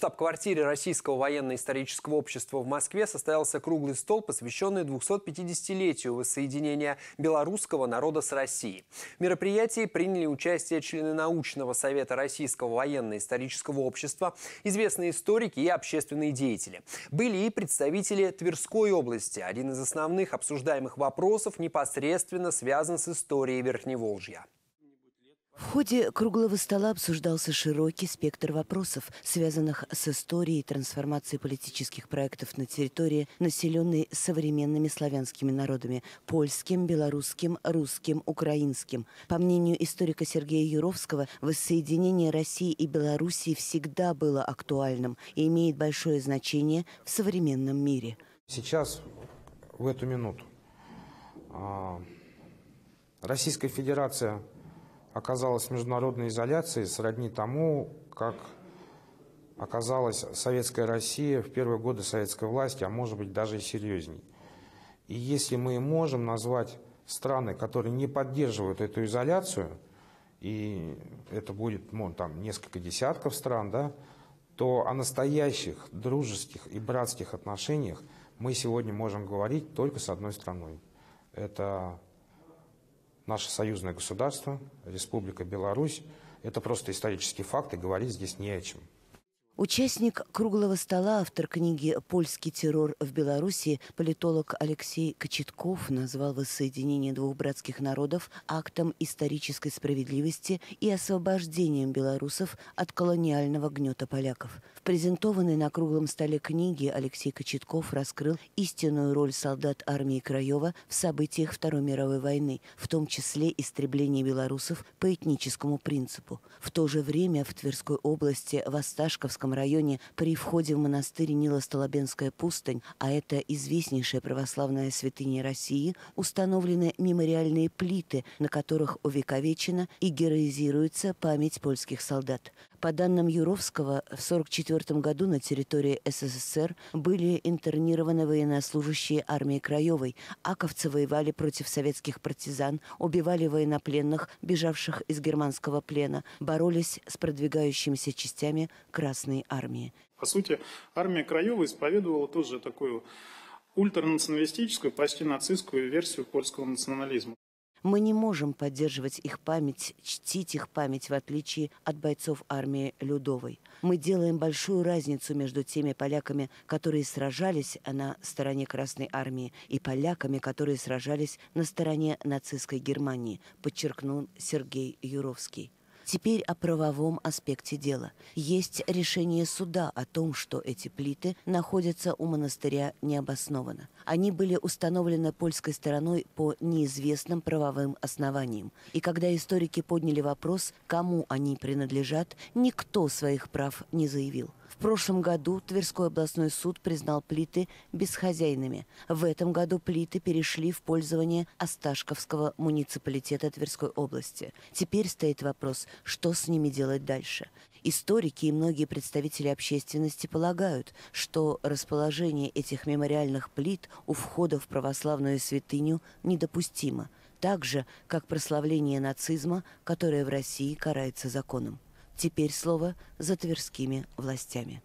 штаб-квартире Российского военно-исторического общества в Москве состоялся круглый стол, посвященный 250-летию воссоединения белорусского народа с Россией. В мероприятии приняли участие члены научного совета Российского военно-исторического общества, известные историки и общественные деятели. Были и представители Тверской области. Один из основных обсуждаемых вопросов непосредственно связан с историей Верхневолжья. В ходе круглого стола обсуждался широкий спектр вопросов, связанных с историей трансформации политических проектов на территории, населенной современными славянскими народами – польским, белорусским, русским, украинским. По мнению историка Сергея Юровского, воссоединение России и Белоруссии всегда было актуальным и имеет большое значение в современном мире. Сейчас, в эту минуту, а, Российская Федерация – оказалась в международной изоляции сродни тому, как оказалась советская Россия в первые годы советской власти, а может быть даже и серьезней. И если мы можем назвать страны, которые не поддерживают эту изоляцию, и это будет ну, там, несколько десятков стран, да, то о настоящих дружеских и братских отношениях мы сегодня можем говорить только с одной страной. Это наше союзное государство, Республика Беларусь. Это просто исторический факт, и говорить здесь не о чем. Участник круглого стола, автор книги «Польский террор в Беларуси», политолог Алексей Кочетков назвал воссоединение двух братских народов актом исторической справедливости и освобождением белорусов от колониального гнета поляков. В презентованной на круглом столе книге Алексей Кочетков раскрыл истинную роль солдат армии Краева в событиях Второй мировой войны, в том числе истребление белорусов по этническому принципу. В то же время в Тверской области, в Осташковском Кировском районе при входе в монастырь Нило-Столобенская пустынь, а это известнейшая православная святыня России, установлены мемориальные плиты, на которых увековечена и героизируется память польских солдат. По данным Юровского, в 1944 году на территории СССР были интернированы военнослужащие армии Краевой. Аковцы воевали против советских партизан, убивали военнопленных, бежавших из германского плена, боролись с продвигающимися частями Красной армии. По сути, армия Краева исповедовала тоже такую ультранационалистическую, почти нацистскую версию польского национализма. Мы не можем поддерживать их память, чтить их память, в отличие от бойцов армии Людовой. Мы делаем большую разницу между теми поляками, которые сражались на стороне Красной армии, и поляками, которые сражались на стороне нацистской Германии, подчеркнул Сергей Юровский. Теперь о правовом аспекте дела. Есть решение суда о том, что эти плиты находятся у монастыря необоснованно. Они были установлены польской стороной по неизвестным правовым основаниям. И когда историки подняли вопрос, кому они принадлежат, никто своих прав не заявил. В прошлом году Тверской областной суд признал плиты бесхозяйными. В этом году плиты перешли в пользование Осташковского муниципалитета Тверской области. Теперь стоит вопрос, что с ними делать дальше. Историки и многие представители общественности полагают, что расположение этих мемориальных плит у входа в православную святыню недопустимо, так же, как прославление нацизма, которое в России карается законом. Теперь слово за тверскими властями.